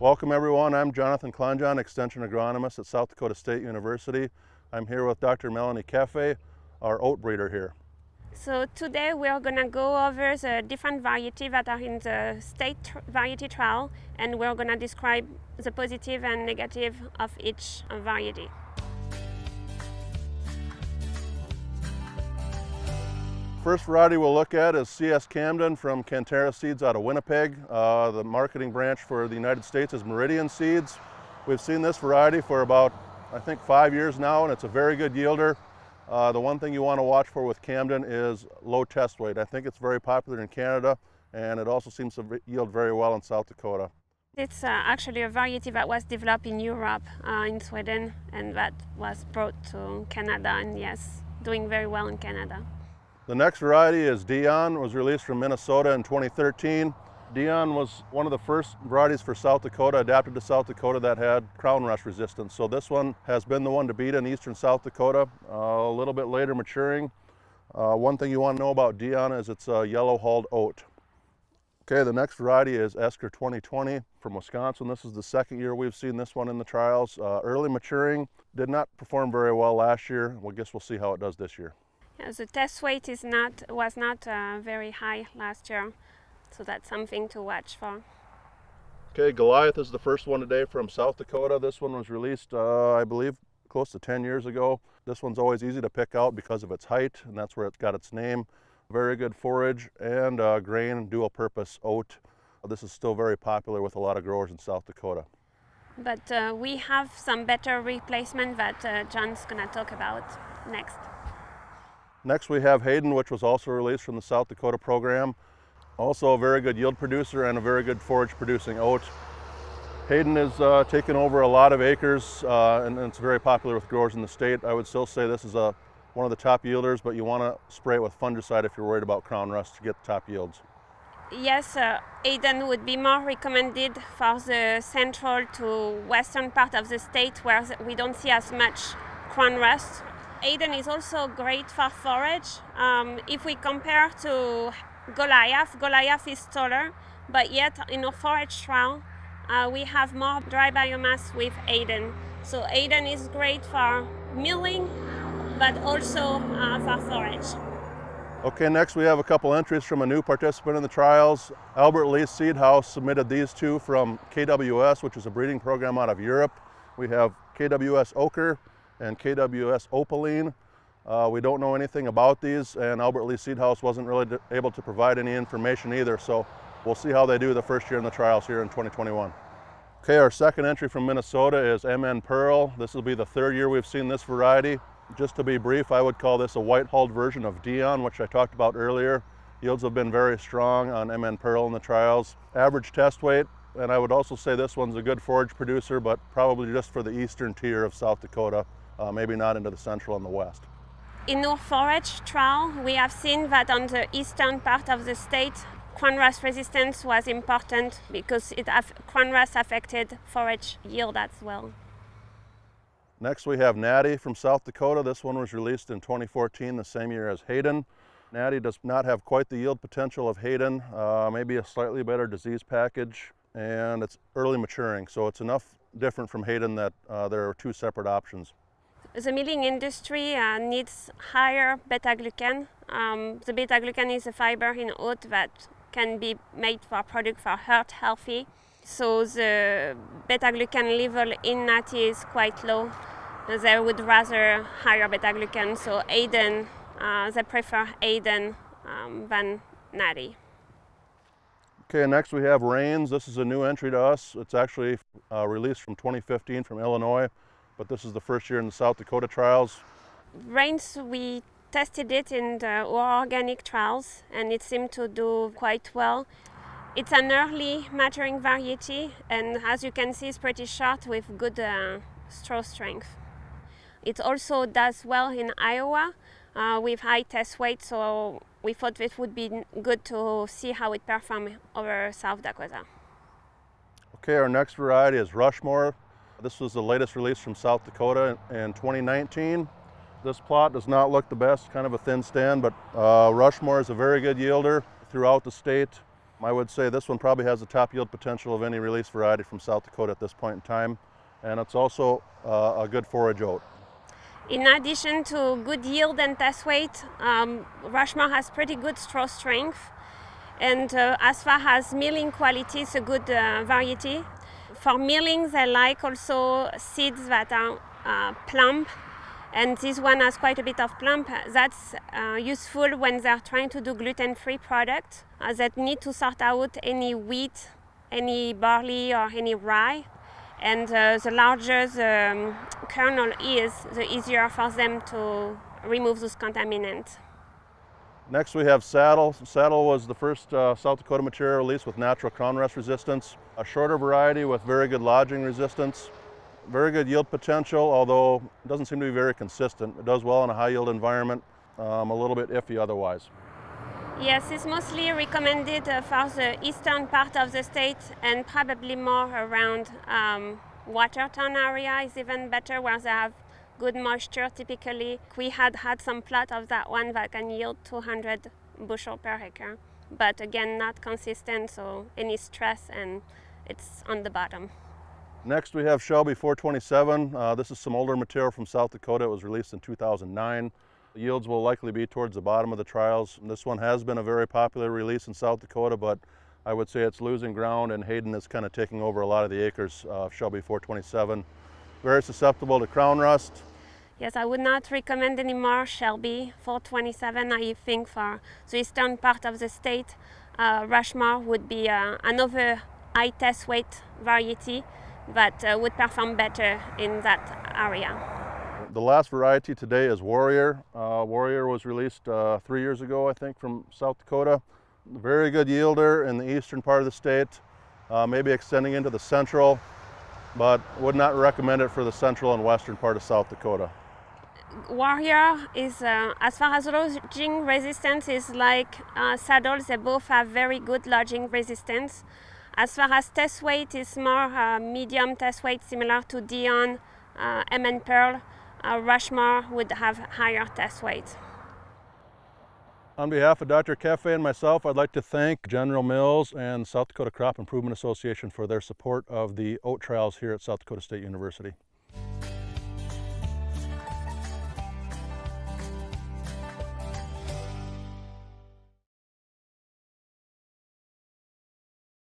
Welcome everyone. I'm Jonathan Kleinjan, Extension Agronomist at South Dakota State University. I'm here with Dr. Melanie Caffe, our oat breeder here. So today we are going to go over the different varieties that are in the state variety trial and we're going to describe the positive and negative of each variety. First variety we'll look at is CS Camden from Canterra Seeds out of Winnipeg. Uh, the marketing branch for the United States is Meridian Seeds. We've seen this variety for about, I think, five years now, and it's a very good yielder. Uh, the one thing you want to watch for with Camden is low test weight. I think it's very popular in Canada, and it also seems to yield very well in South Dakota. It's uh, actually a variety that was developed in Europe, uh, in Sweden, and that was brought to Canada, and yes, doing very well in Canada. The next variety is Deon, was released from Minnesota in 2013. Deon was one of the first varieties for South Dakota, adapted to South Dakota that had crown rust resistance. So this one has been the one to beat in eastern South Dakota, uh, a little bit later maturing. Uh, one thing you want to know about Deon is it's a yellow hulled oat. Okay, the next variety is Esker 2020 from Wisconsin. This is the second year we've seen this one in the trials. Uh, early maturing, did not perform very well last year. Well, I guess we'll see how it does this year. Yeah, the test weight is not was not uh, very high last year, so that's something to watch for. Okay, Goliath is the first one today from South Dakota. This one was released, uh, I believe, close to 10 years ago. This one's always easy to pick out because of its height, and that's where it's got its name. Very good forage and uh, grain dual purpose oat. This is still very popular with a lot of growers in South Dakota. But uh, we have some better replacement that uh, John's gonna talk about next. Next we have Hayden, which was also released from the South Dakota program. Also a very good yield producer and a very good forage producing oat. Hayden has uh, taken over a lot of acres uh, and, and, it's very popular with growers in the state. I would still say this is a, one of the top yielders, but you want to spray it with fungicide if you're worried about crown rust to get the top yields. Yes, uh, Hayden would be more recommended for the central to western part of the state where we don't see as much crown rust Hayden is also great for forage. Um, if we compare to Goliath, Goliath is taller, but yet in a forage trial, uh, we have more dry biomass with Hayden. So Hayden is great for milling, but also uh, for forage. Okay, next we have a couple entries from a new participant in the trials. Albert Lea Seed House submitted these two from KWS, which is a breeding program out of Europe. We have KWS Ochre and KWS Opaline. Uh, we don't know anything about these and Albert Lea Seed House wasn't really able to provide any information either, so we'll see how they do the first year in the trials here in 2021. Okay, our second entry from Minnesota is MN Pearl. This will be the third year we've seen this variety. Just to be brief, I would call this a white-hulled version of Deon, which I talked about earlier. Yields have been very strong on MN Pearl in the trials. Average test weight, and I would also say this one's a good forage producer, but probably just for the eastern tier of South Dakota uh, maybe not into the central and the west. In our forage trial, we have seen that on the eastern part of the state, crown rust resistance was important because it crown rust affected forage yield as well. Next we have Natty from South Dakota. This one was released in 2014, the same year as Hayden. Natty does not have quite the yield potential of Hayden, uh, maybe a slightly better disease package, and it's early maturing, so it's enough different from Hayden that uh, there are two separate options. The milling industry uh, needs higher beta-glucan. Um, the beta-glucan is a fiber in oat that can be made for product for heart healthy. So the beta-glucan level in natty is quite low. They would rather higher beta-glucan. So Hayden, uh, they prefer Hayden um, than natty. Okay, next we have Rains. This is a new entry to us. It's actually uh, released from 2015 from Illinois but this is the first year in the South Dakota trials. Rains, we tested it in the organic trials and it seemed to do quite well. It's an early maturing variety and as you can see it's pretty short with good uh, straw strength. It also does well in Iowa uh, with high test weight so we thought it would be good to see how it performs over South Dakota. Okay, our next variety is Rushmore. This was the latest release from South Dakota in 2019. This plot does not look the best, kind of a thin stand, but uh, Rushmore is a very good yielder throughout the state. I would say this one probably has the top yield potential of any release variety from South Dakota at this point in time, and it's also uh, a good forage oat. In addition to good yield and test weight, um, Rushmore has pretty good straw strength. And uh, as far as milling quality, it's a good uh, variety. For milling, they like also seeds that are uh, plump. And this one has quite a bit of plump. That's uh, useful when they're trying to do gluten-free products uh, that need to sort out any wheat, any barley, or any rye and uh, the larger the um, kernel is, the easier for them to remove those contaminants. Next we have saddle. Saddle was the first uh, South Dakota material released with natural crown rust resistance. A shorter variety with very good lodging resistance. Very good yield potential, although it doesn't seem to be very consistent. It does well in a high yield environment, um, a little bit iffy otherwise. Yes, it's mostly recommended uh, for the eastern part of the state and probably more around um, Watertown area is even better where they have good moisture typically. We had had some plot of that one that can yield 200 bushel per acre, but again not consistent so any stress and it's on the bottom. Next we have Shelby 427. Uh, this is some older material from South Dakota. It was released in 2009. The yields will likely be towards the bottom of the trials. This one has been a very popular release in South Dakota, but I would say it's losing ground and Hayden is kind of taking over a lot of the acres of Shelby 427. Very susceptible to crown rust. Yes, I would not recommend any more Shelby 427. I think for the eastern part of the state, uh, Rushmore would be uh, another high test weight variety that uh, would perform better in that area. The last variety today is Warrior. Uh, Warrior was released uh, three years ago, I think, from South Dakota. Very good yielder in the eastern part of the state, uh, maybe extending into the central, but would not recommend it for the central and western part of South Dakota. Warrior is, uh, as far as lodging resistance is like uh, saddles, they both have very good lodging resistance. As far as test weight is more uh, medium test weight, similar to Deon, uh, M Pearl uh, Rushmore would have higher test weight. On behalf of Dr. Caffe and myself, I'd like to thank General Mills and South Dakota Crop Improvement Association for their support of the oat trials here at South Dakota State University.